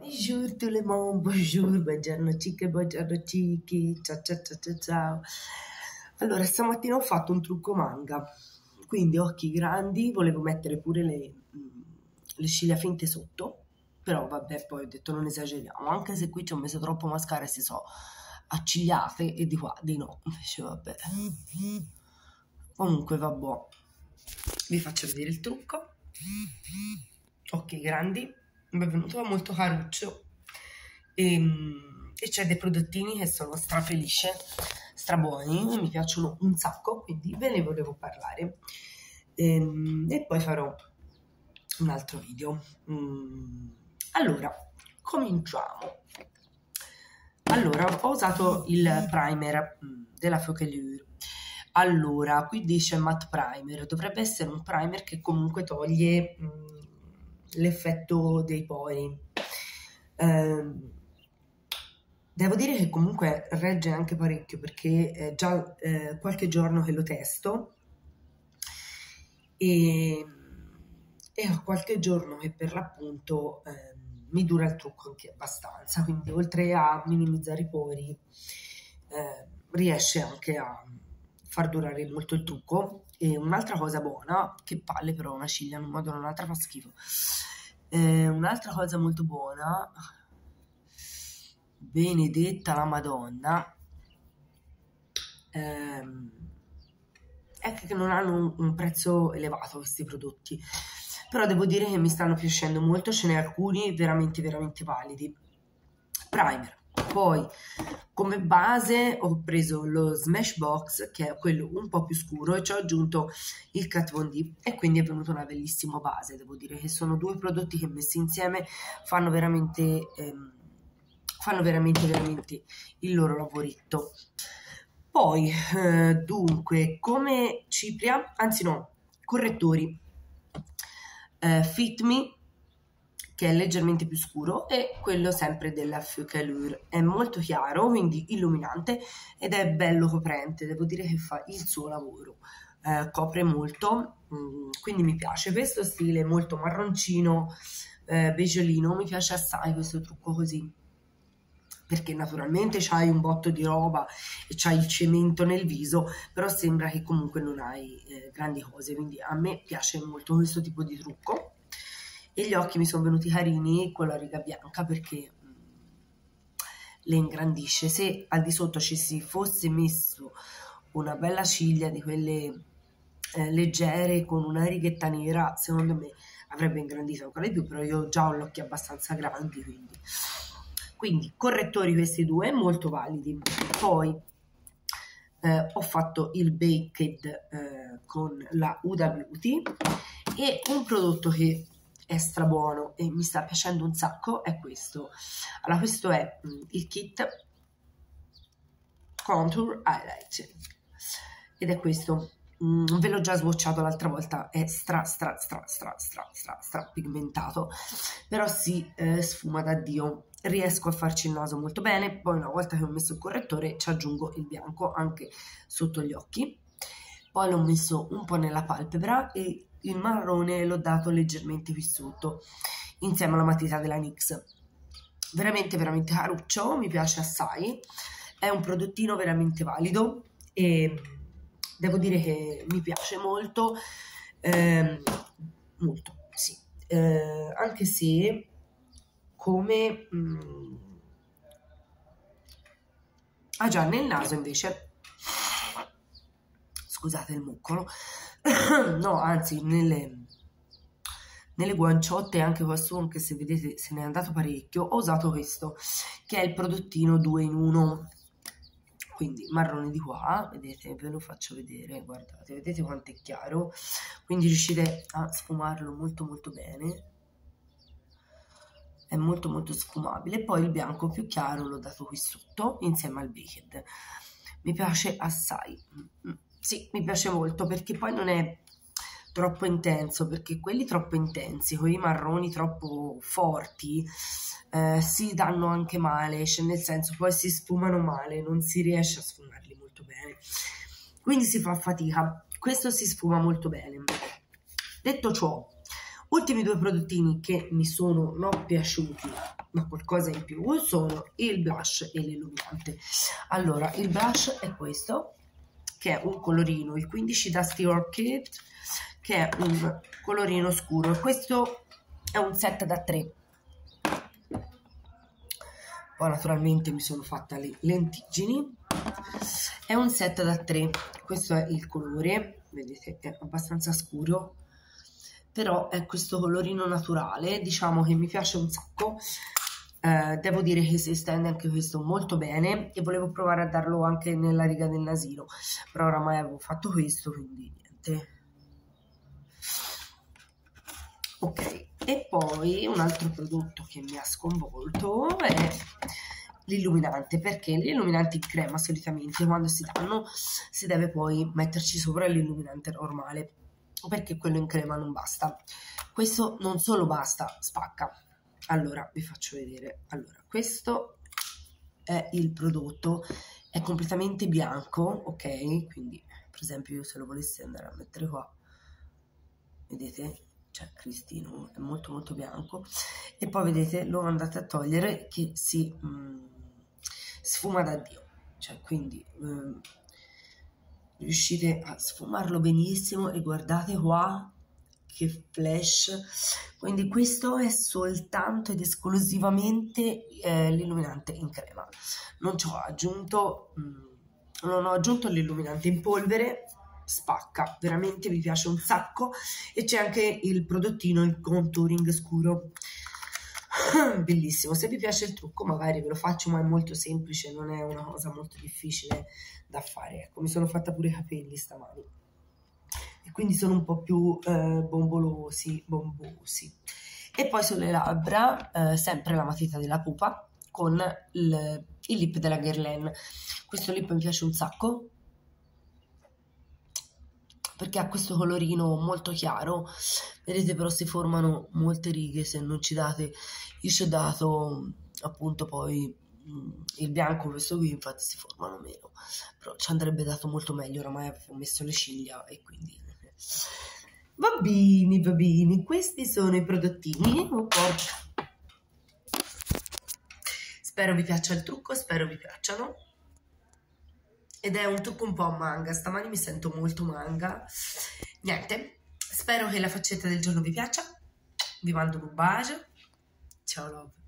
Bonjour tout le monde, bonjour, buongiorno ciche, buongiorno cichi, ciao ciao ciao ciao ciao. Allora, stamattina ho fatto un trucco manga, quindi occhi grandi, volevo mettere pure le, le ciglia finte sotto, però vabbè, poi ho detto non esageriamo, anche se qui ci ho messo troppo mascara e si so accigliate e di qua di no, invece vabbè. Comunque vabbè, vi faccio vedere il trucco. Occhi grandi, mi è venuto molto caruccio e, ehm, e c'è dei prodottini che sono strafelice, strabuoni, mi piacciono un sacco, quindi ve ne volevo parlare. E, ehm, e poi farò un altro video. Mm. Allora, cominciamo. Allora, ho usato il primer mm, della Focalure. Allora, qui dice matte primer, dovrebbe essere un primer che comunque toglie mm, l'effetto dei pori. Eh, devo dire che comunque regge anche parecchio perché è già eh, qualche giorno che lo testo e, e ho qualche giorno che per l'appunto eh, mi dura il trucco anche abbastanza, quindi oltre a minimizzare i pori eh, riesce anche a far durare molto il trucco e un'altra cosa buona, che palle però una ciglia in un modo o in un altro fa schifo. Eh, un'altra cosa molto buona, benedetta la Madonna, ehm, è che non hanno un, prezzo elevato questi prodotti. Però devo dire che mi stanno piacendo molto, ce n'è alcuni veramente veramente validi. Primer poi come base ho preso lo Smashbox che è quello un po' più scuro e ci ho aggiunto il Kat Von D e quindi è venuta una bellissima base devo dire che sono due prodotti che messi insieme fanno veramente ehm, fanno veramente veramente il loro lavoretto poi eh, dunque come cipria anzi no correttori eh, Fit Me che è leggermente più scuro e quello sempre della Feucalure. È molto chiaro, quindi illuminante ed è bello coprente, devo dire che fa il suo lavoro. Eh, copre molto, mm, quindi mi piace. Questo stile molto marroncino, eh, beggiolino, mi piace assai questo trucco così. Perché naturalmente c'hai un botto di roba e c'hai il cemento nel viso, però sembra che comunque non hai eh, grandi cose, quindi a me piace molto questo tipo di trucco e gli occhi mi sono venuti carini con la riga bianca perché mm, le ingrandisce. Se al di sotto ci si fosse messo una bella ciglia di quelle eh, leggere con una righetta nera, secondo me avrebbe ingrandito ancora di più, però io già ho gli occhi abbastanza grandi, quindi. Quindi correttori questi due, molto validi. Poi eh, ho fatto il Baked eh, con la Uda Beauty e un prodotto che è strabuono e mi sta piacendo un sacco è questo. Allora, questo è mm, il kit Contour Highlight ed è questo. Mm, ve l'ho già swatchato l'altra volta, è stra stra stra stra stra stra stra pigmentato, però si eh, sfuma da Dio. Riesco a farci il naso molto bene, poi una volta che ho messo il correttore ci aggiungo il bianco anche sotto gli occhi. Poi l'ho messo un po' nella palpebra e il marrone l'ho dato leggermente qui sotto insieme alla matita della NYX veramente veramente caruccio mi piace assai. È un prodottino veramente valido e devo dire che mi piace molto eh, molto sì. Eh, anche se come mh, mm, ah già nel naso invece. Scusate il muccolo no, anzi, nelle, nelle guanciotte, anche qua su, anche se vedete se ne è andato parecchio, ho usato questo, che è il prodottino 2 in 1. Quindi marrone di qua, vedete, ve lo faccio vedere, guardate, vedete quanto è chiaro. Quindi riuscite a sfumarlo molto molto bene. È molto molto sfumabile. Poi il bianco più chiaro l'ho dato qui sotto, insieme al baked. Mi piace assai. Mm, mm sì, mi piace molto perché poi non è troppo intenso, perché quelli troppo intensi, con i marroni troppo forti, eh, si danno anche male, cioè nel senso poi si sfumano male, non si riesce a sfumarli molto bene, quindi si fa fatica. Questo si sfuma molto bene. Detto ciò, ultimi due prodottini che mi sono non piaciuti ma qualcosa in più sono il blush e l'illuminante allora il blush è questo che è un colorino il 15 Dusty Orchid che è un colorino scuro. Questo è un set da 3 poi naturalmente mi sono fatta le lentigini. È un set da 3 questo è il colore vedete è abbastanza scuro però è questo colorino naturale diciamo che mi piace un sacco eh, devo dire che si stende anche questo molto bene e volevo provare a darlo anche nella riga del nasino però oramai avevo fatto questo quindi niente. Ok e poi un altro prodotto che mi ha sconvolto è l'illuminante perché l'illuminante in crema solitamente quando si danno si deve poi metterci sopra l'illuminante normale perché quello in crema non basta. Questo non solo basta spacca allora vi faccio vedere. Allora questo è il prodotto. È completamente bianco ok? Quindi per esempio io se lo volessi andare a mettere qua vedete? Cioè cristino, è molto molto bianco. E poi vedete lo andate a togliere che si mh, mm, sfuma da Dio. Cioè quindi mh, mm, riuscite a sfumarlo benissimo e guardate qua che flash. Quindi questo è soltanto ed esclusivamente eh, l'illuminante in crema. Non ci ho aggiunto mh, mm, non ho aggiunto l'illuminante in polvere spacca, veramente mi piace un sacco. E c'è anche il prodottino, il contouring scuro. Bellissimo, se vi piace il trucco magari ve lo faccio ma è molto semplice, non è una cosa molto difficile da fare, ecco mi sono fatta pure i capelli stamani e quindi sono un po' più eh, bombolosi, bombosi. E poi sulle labbra eh, sempre la matita della pupa con il, il lip della Guerlain. Questo lip mi piace un sacco perché ha questo colorino molto chiaro. Vedete però si formano molte righe se non ci date io ci ho dato appunto poi mm, il bianco questo qui infatti si formano meno. Però ci andrebbe dato molto meglio oramai avevo messo le ciglia e quindi va bene questi sono i prodottini. Oh, spero vi piaccia il trucco spero vi piacciono. Ed è un trucco un po' manga, stamani mi sento molto manga. Niente, spero che la faccetta del giorno vi piaccia, vi mando un bacio, ciao love.